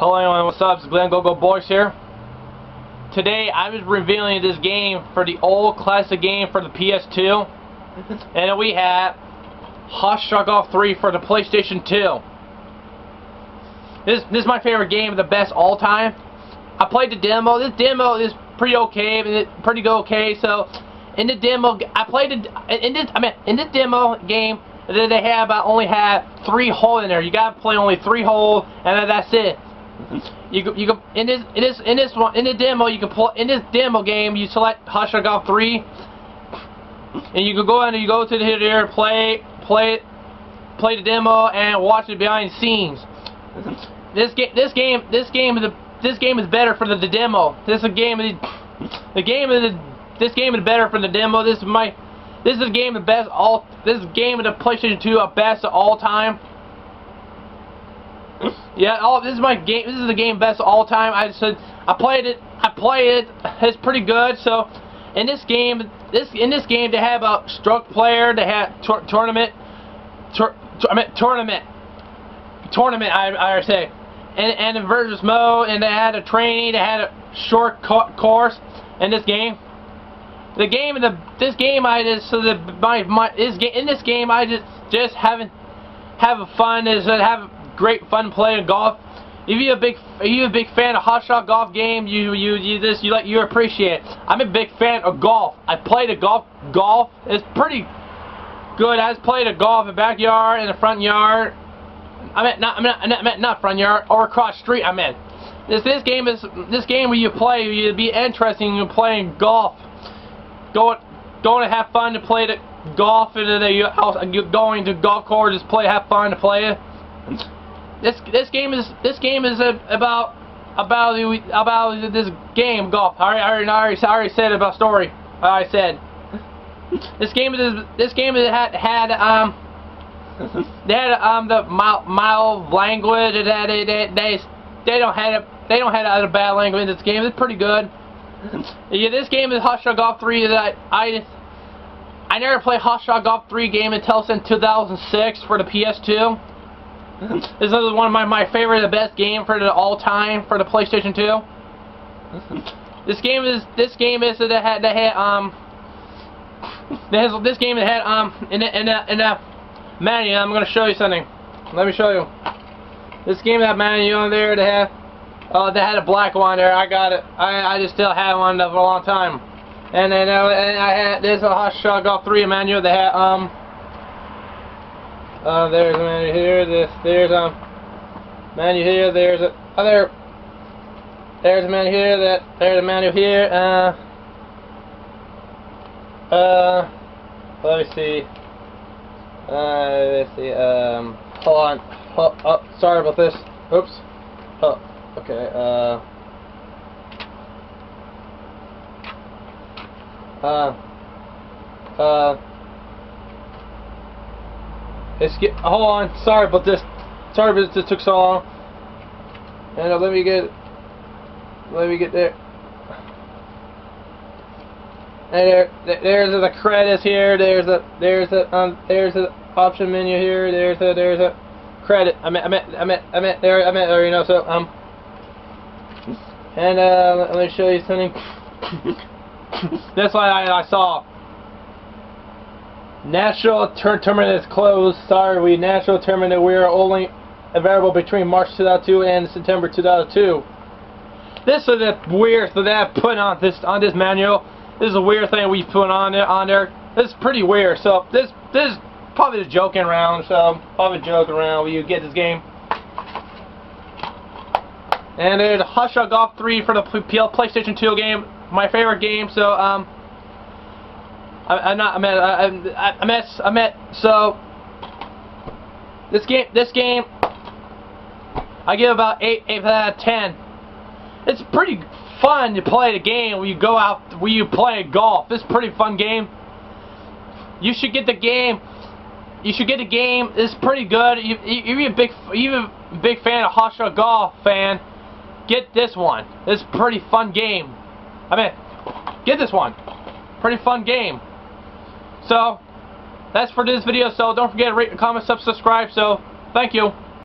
Hello everyone, what's up? It's Glenn Go Go Boys here. Today I was revealing this game for the old classic game for the PS2. and we have Hot Shot Golf 3 for the PlayStation 2. This, this is my favorite game, the best all time. I played the demo. This demo is pretty okay, pretty good okay. So in the demo, I played it in this. I mean, in this demo game, that they have I only have three holes in there. You gotta play only three holes, and that's it. You you go in this in this in this one in the demo you can pull in this demo game you select Shot Golf 3 and you can go in and you go to the here play play play the demo and watch it behind the scenes. This game this game this game is this game is better for the, the demo. This is game is the game is the, this game is better for the demo. This is my this is a game the best all this game of the PlayStation 2 a best of all time. Yeah, all this is my game. This is the game best all time. I said I played it. I played it. It's pretty good. So in this game, this in this game they have a stroke player. They have tournament. I mean tournament. Tournament. I I say. And and versus mode, and they had a training. They had a short co course in this game. The game in the this game I just so the my my is in this game I just just having have fun is have great fun playing golf. If you're a big, if you're a big fan of hot shot golf game, you you you this you like you appreciate. I'm a big fan of golf. I played a golf golf. It's pretty good. I played a golf in the backyard in the front yard. I meant not I meant, I meant not front yard or across street. I meant this this game is this game where you play. You'd be interesting in playing golf. Going going to have fun to play the golf and then you going to golf course just play have fun to play it. This this game is this game is a, about about about this game golf. I already, I already, I already said about story. I said this game is this game is, had had um they had um the mild, mild language that they, they they they don't have they don't have a bad language in this game. It's pretty good. yeah, this game is Hot Shot Golf 3 that I I never played Hot Shot Golf 3 game until since 2006 for the PS2 this is one of my, my favorite, the best game for the all time for the PlayStation 2. this game is this game is that had that had um this this game that had um in in in the menu. I'm gonna show you something. Let me show you. This game that menu on there that had oh they had a black one there. I got it. I I just still had one for a long time. And then uh, and I had there's a Hot Shot Golf 3 menu that had um uh, there's a menu here. This there's um menu here. There's a other. There's a menu here. That there's a menu here. Uh. Uh. Let me see. Uh. Let's see. Um. Hold on. Oh, oh sorry about this. Oops. Oh. Okay. Uh. Uh. Uh. Let's get. Hold on. Sorry about this. Sorry, but this took so long. And let me get. Let me get there. And there, there's the credits here. There's a, there's a, um, there's an option menu here. There's a, there's a credit. I meant, I meant, I meant, I meant there, I meant there. You know, so um. And uh, let me show you something. That's why I, I saw. National tournament is closed. Sorry, we national tournament we are only available between March 2002 and September 2002. This is a weird thing that I put on this on this manual. This is a weird thing we put on there on there. This is pretty weird. So this this is probably just joking around. So probably joking around when you get this game. And there's Shot Golf 3 for the PlayStation 2 game. My favorite game. So um. I, am not. I'm at. I, I'm at. I'm at. So this game. This game. I give about eight, eight out of ten. It's pretty fun to play the game when you go out when you play golf. It's a pretty fun game. You should get the game. You should get the game. It's pretty good. You, you're a big, even big fan of Hot Golf fan. Get this one. It's pretty fun game. I mean, get this one. Pretty fun game. So, that's for this video, so don't forget to rate, comment, subscribe, so thank you.